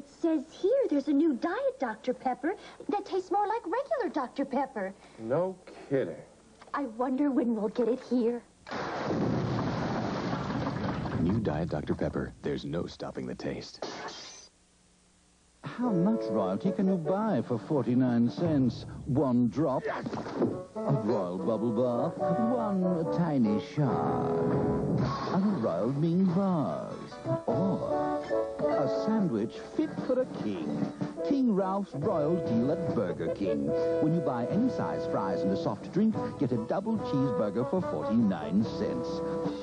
It says here there's a new diet Dr. Pepper that tastes more like regular Dr. Pepper. No kidding. I wonder when we'll get it here. New Diet Dr. Pepper. There's no stopping the taste. How much royalty can you buy for 49 cents? One drop of royal bubble bath, one tiny shard of a royal Ming vase, or a sandwich fit for a king. King Ralph's Royal Deal at Burger King. When you buy any size fries and a soft drink, get a double cheeseburger for 49 cents.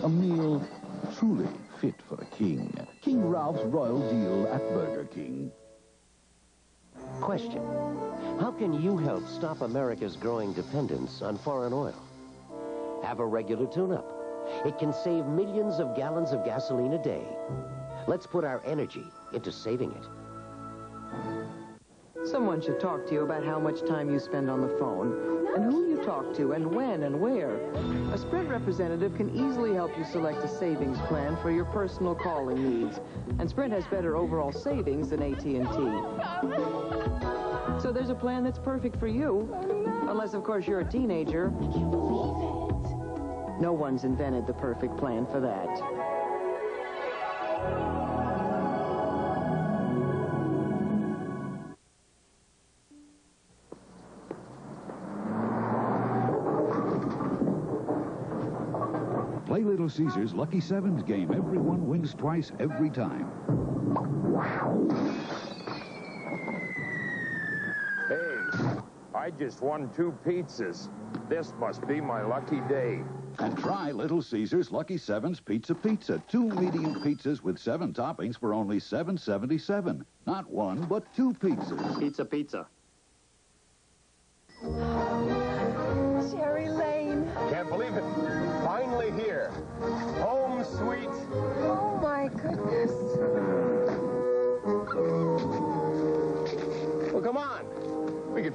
A meal truly fit for a king. King Ralph's Royal Deal at Burger King. Question. How can you help stop America's growing dependence on foreign oil? Have a regular tune-up. It can save millions of gallons of gasoline a day. Let's put our energy into saving it. Someone should talk to you about how much time you spend on the phone and who you talk to and when and where. A Sprint representative can easily help you select a savings plan for your personal calling needs. And Sprint has better overall savings than AT&T. So there's a plan that's perfect for you. Unless, of course, you're a teenager. No one's invented the perfect plan for that. Play Little Caesars Lucky Sevens game. Everyone wins twice every time. Hey, I just won two pizzas. This must be my lucky day. And try Little Caesars Lucky Sevens Pizza Pizza. Two medium pizzas with seven toppings for only $7.77. Not one, but two pizzas. Pizza, pizza.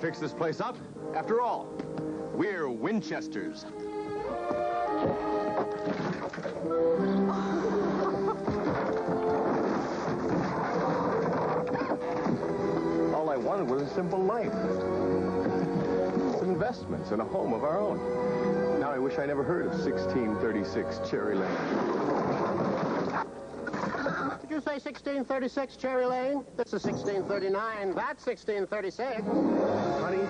Fix this place up. After all, we're Winchesters. All I wanted was a simple life. Some investments and a home of our own. Now I wish I never heard of 1636 Cherry Lane. Say 1636 Cherry Lane? This is 1639. That's 1636. Honey,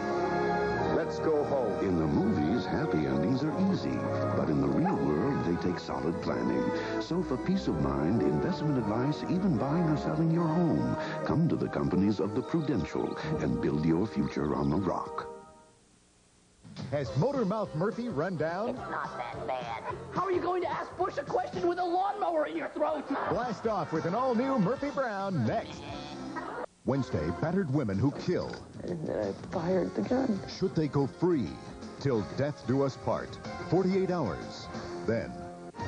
let's go home. In the movies, happy endings are easy, but in the real world, they take solid planning. So for peace of mind, investment advice, even buying or selling your home, come to the companies of the Prudential and build your future on the rock. Has Motor Mouth Murphy run down? It's not that bad. How are you going to ask Bush a question with a lawnmower in your throat? Blast off with an all-new Murphy Brown next. Wednesday, battered women who kill. And then I fired the gun. Should they go free? Till death do us part. 48 hours. Then,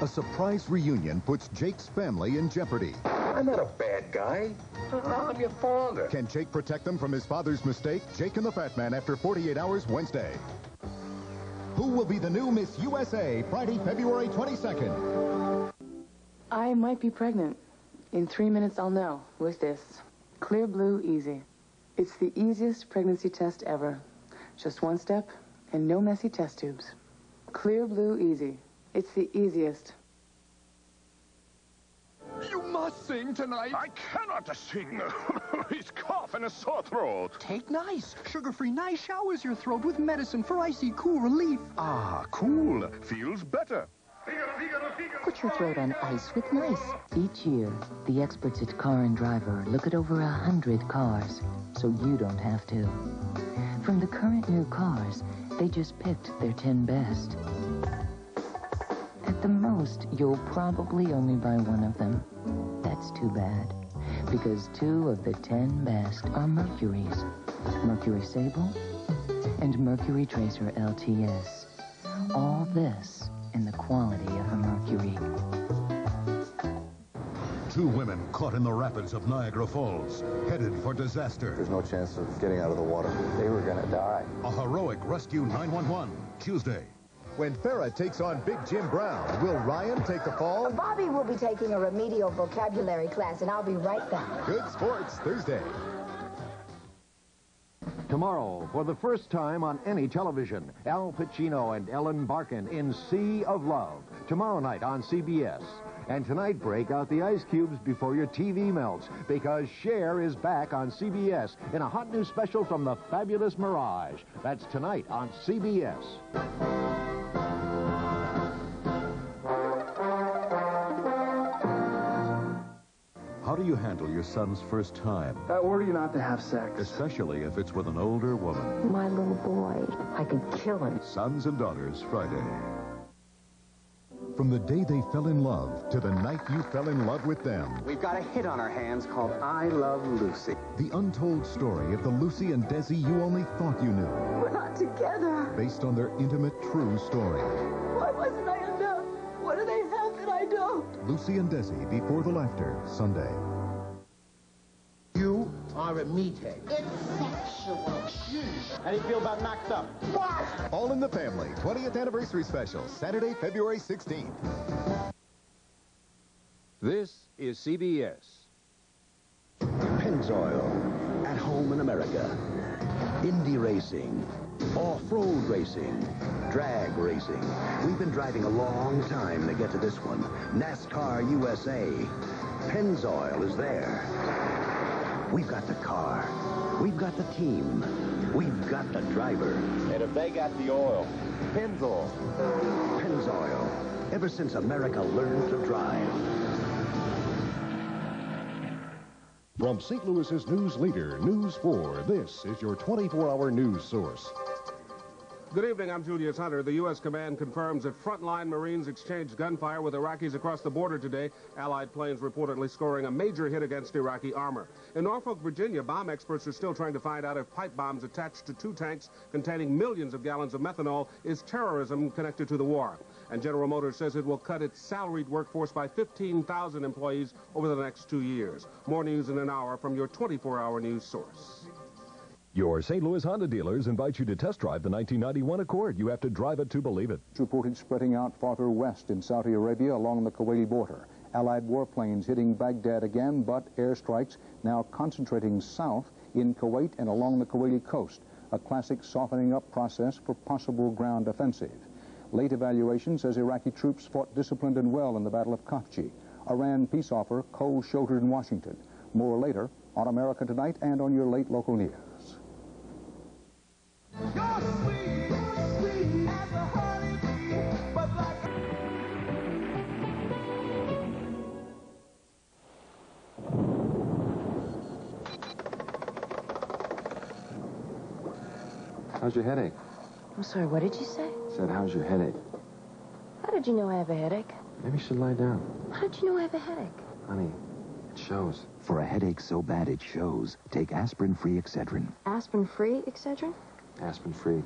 a surprise reunion puts Jake's family in jeopardy. I'm not a bad guy. I'm your father. Can Jake protect them from his father's mistake? Jake and the Fat Man after 48 hours Wednesday. Who will be the new Miss USA Friday, February 22nd? I might be pregnant. In three minutes, I'll know with this. Clearblue Easy. It's the easiest pregnancy test ever. Just one step and no messy test tubes. Clearblue Easy. It's the easiest. You must sing tonight. I cannot sing. He's cough and a sore throat. Take N'ice. Sugar-free N'ice showers your throat with medicine for icy cool relief. Ah, cool. Feels better. Put your throat on ice with N'ice. Each year, the experts at Car and Driver look at over a hundred cars, so you don't have to. From the current new cars, they just picked their 10 best. At the most, you'll probably only buy one of them. That's too bad, because two of the 10 best are Mercury's. Mercury Sable and Mercury Tracer LTS. All this in the quality of a Mercury. Two women caught in the rapids of Niagara Falls, headed for disaster. There's no chance of getting out of the water. They were going to die. A heroic rescue 911, Tuesday. When Farrah takes on Big Jim Brown, will Ryan take the fall? Bobby will be taking a remedial vocabulary class, and I'll be right back. Good Sports Thursday. Tomorrow, for the first time on any television, Al Pacino and Ellen Barkin in Sea of Love. Tomorrow night on CBS. And tonight, break out the ice cubes before your TV melts, because Cher is back on CBS in a hot new special from the fabulous Mirage. That's tonight on CBS. Do you handle your son's first time? I order you not to have sex. Especially if it's with an older woman. My little boy, I could kill him. Sons and Daughters, Friday. From the day they fell in love to the night you fell in love with them. We've got a hit on our hands called I Love Lucy. The untold story of the Lucy and Desi you only thought you knew. We're not together. Based on their intimate, true story. Why wasn't I enough? What do they have that I don't? Lucy and Desi Before the Laughter, Sunday. You are a meathead. It's sexual. How do you feel about knocked up? What? All in the Family, 20th Anniversary Special, Saturday, February 16th. This is CBS. Pennzoil, at home in America. Indy racing, off-road racing, drag racing. We've been driving a long time to get to this one. NASCAR USA. Pennzoil is there. We've got the car. We've got the team. We've got the driver. And if they got the oil, Pennzoil. Pennzoil. Ever since America learned to drive. From St. Louis's news leader, News 4, this is your 24-hour news source. Good evening. I'm Julius Hunter. The U.S. command confirms that frontline Marines exchanged gunfire with Iraqis across the border today. Allied planes reportedly scoring a major hit against Iraqi armor. In Norfolk, Virginia, bomb experts are still trying to find out if pipe bombs attached to two tanks containing millions of gallons of methanol is terrorism connected to the war. And General Motors says it will cut its salaried workforce by 15,000 employees over the next two years. More news in an hour from your 24-hour news source. Your St. Louis Honda dealers invite you to test drive the 1991 Accord. You have to drive it to believe it. Reported spreading out farther west in Saudi Arabia along the Kuwaiti border. Allied warplanes hitting Baghdad again, but airstrikes now concentrating south in Kuwait and along the Kuwaiti coast. A classic softening up process for possible ground offensive. Late evaluation says Iraqi troops fought disciplined and well in the Battle of Khafji. Iran peace offer cold-shouldered in Washington. More later on America Tonight and on your late local news. How's your headache? I'm sorry, what did you say? said, how's your headache? How did you know I have a headache? Maybe you should lie down. How did you know I have a headache? Honey, it shows. For a headache so bad it shows, take aspirin-free Excedrin. Aspirin-free Excedrin? Aspirin-free.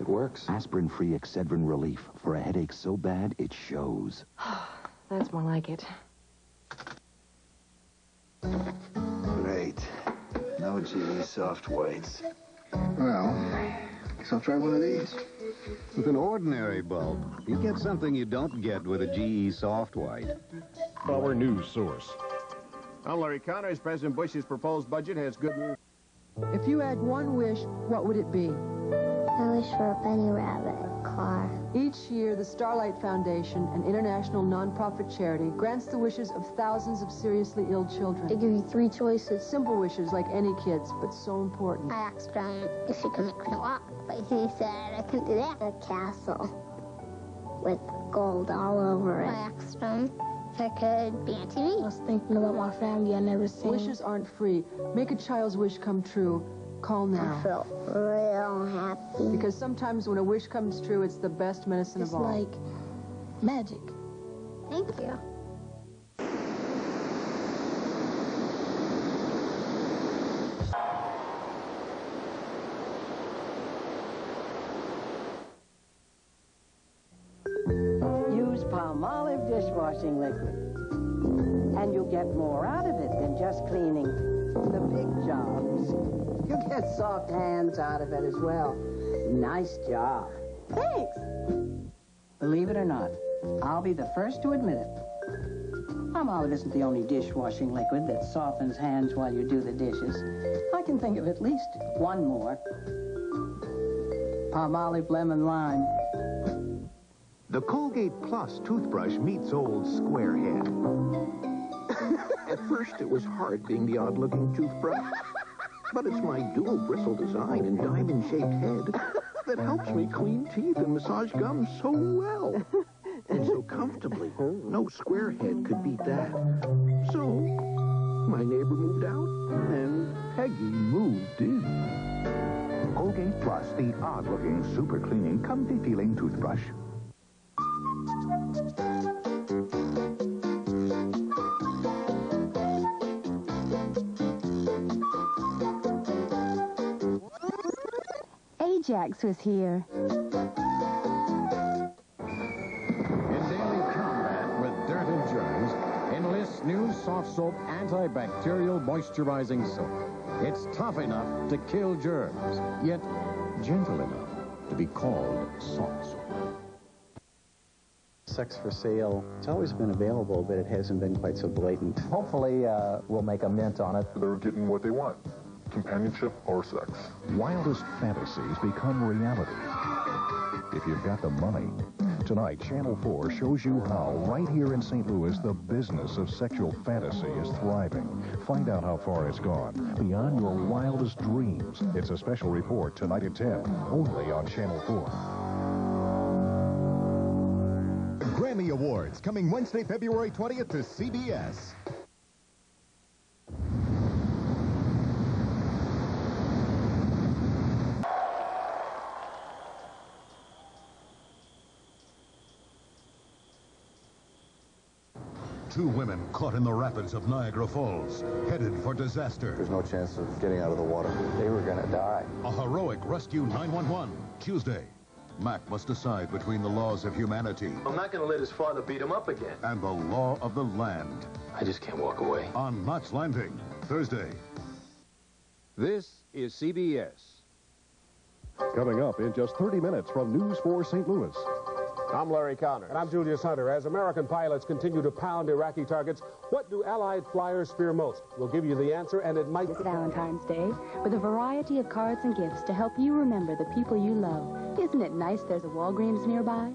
It works. Aspirin-free Excedrin relief. For a headache so bad it shows. That's more like it. Great. No GE soft whites. Well, guess I'll try one of these. With an ordinary bulb, you get something you don't get with a GE soft white. Our news source. I'm Larry Conners. President Bush's proposed budget has good news. If you had one wish, what would it be? I wish for a bunny rabbit car. Each year, the Starlight Foundation, an international nonprofit charity, grants the wishes of thousands of seriously ill children. They give you three choices. Simple wishes like any kids, but so important. I asked him if he could make me walk, but he said I couldn't do that. A castle with gold all over it. I asked him I could be on TV. I was thinking about my family I never seen. Wishes aren't free. Make a child's wish come true. Call now. I felt real happy. Because sometimes when a wish comes true, it's the best medicine It's of all. It's like magic. Thank you. Liquid. And you'll get more out of it than just cleaning the big jobs. You get soft hands out of it as well. Nice job. Thanks. Believe it or not, I'll be the first to admit it. Palmolive isn't the only dishwashing liquid that softens hands while you do the dishes. I can think of at least one more. Palmolive Lemon Lime. The Colgate Plus toothbrush meets old Squarehead. At first, it was hard being the odd-looking toothbrush. But it's my dual bristle design and diamond-shaped head that helps me clean teeth and massage gums so well. And so comfortably. No squarehead could beat that. So, my neighbor moved out, and Peggy moved in. Colgate Plus, the odd-looking, super cleaning, comfy feeling toothbrush. Ajax was here. In daily combat with dirt and germs, enlist new Softsoap antibacterial moisturizing soap. It's tough enough to kill germs, yet gentle enough to be called Softsoap. Sex for sale. It's always been available, but it hasn't been quite so blatant. Hopefully, uh, we'll make a mint on it. They're getting what they want. Companionship or sex. Wildest fantasies become reality. If you've got the money. Tonight, Channel 4 shows you how, right here in St. Louis, the business of sexual fantasy is thriving. Find out how far it's gone, beyond your wildest dreams. It's a special report tonight at 10, only on Channel 4. Grammy Awards coming Wednesday, February 20th to CBS. Two women caught in the rapids of Niagara Falls, headed for disaster. There's no chance of getting out of the water. They were going to die. A heroic rescue 911, Tuesday. Mac must decide between the laws of humanity I'm not going to let his father beat him up again. and the law of the land. I just can't walk away. On Knots Landing, Thursday. This is CBS. Coming up in just 30 minutes from News 4 St. Louis. I'm Larry Conner. And I'm Julius Hunter. As American pilots continue to pound Iraqi targets, what do Allied flyers fear most? We'll give you the answer, and it might... It's Valentine's Day with a variety of cards and gifts to help you remember the people you love. Isn't it nice there's a Walgreens nearby?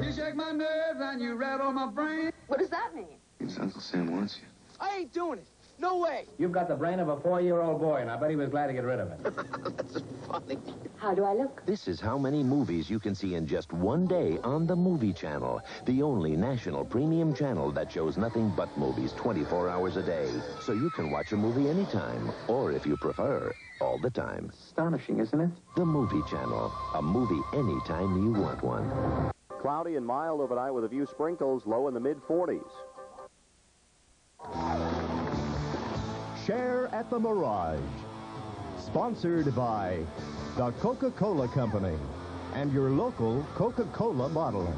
You shake my nerves and you rattle my brain. What does that mean? It's Uncle Sam wants you. I ain't doing it. No way. You've got the brain of a four-year-old boy, and I bet he was glad to get rid of it. That's funny. How do I look? This is how many movies you can see in just one day on the Movie Channel, the only national premium channel that shows nothing but movies 24 hours a day. So you can watch a movie anytime, or if you prefer, all the time. Astonishing, isn't it? The Movie Channel, a movie anytime you want one. Cloudy and mild overnight with a few sprinkles, low in the mid-40s. Cher at the Mirage. Sponsored by the Coca-Cola Company and your local Coca-Cola bottler.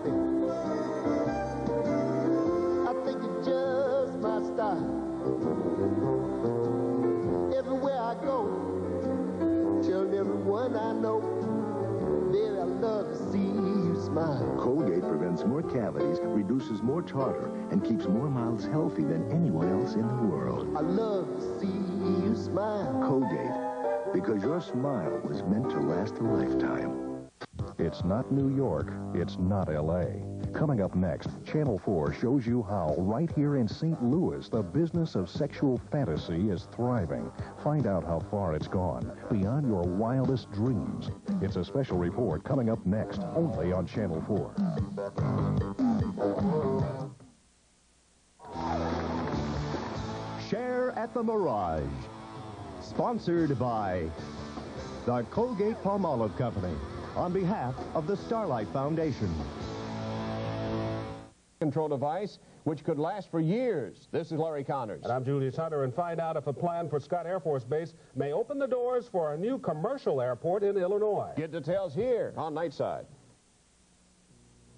Happy. I think it's just my style. Everywhere I go, tell everyone I know, baby, I love to see you smile. Colgate prevents more cavities, reduces more tartar, and keeps more mouths healthy than anyone else in the world. I love to see you smile. Colgate, because your smile was meant to last a lifetime. It's not New York. It's not L.A. Coming up next, Channel 4 shows you how, right here in St. Louis, the business of sexual fantasy is thriving. Find out how far it's gone, beyond your wildest dreams. It's a special report coming up next, only on Channel 4. Cher at the Mirage. Sponsored by the Colgate Palmolive Company on behalf of the Starlight Foundation. Control device which could last for years. This is Larry Conners. And I'm Julius Hunter, and find out if a plan for Scott Air Force Base may open the doors for a new commercial airport in Illinois. Get details here on Nightside.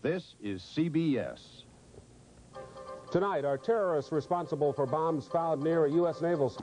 This is CBS. Tonight, are terrorists responsible for bombs found near a U.S. naval...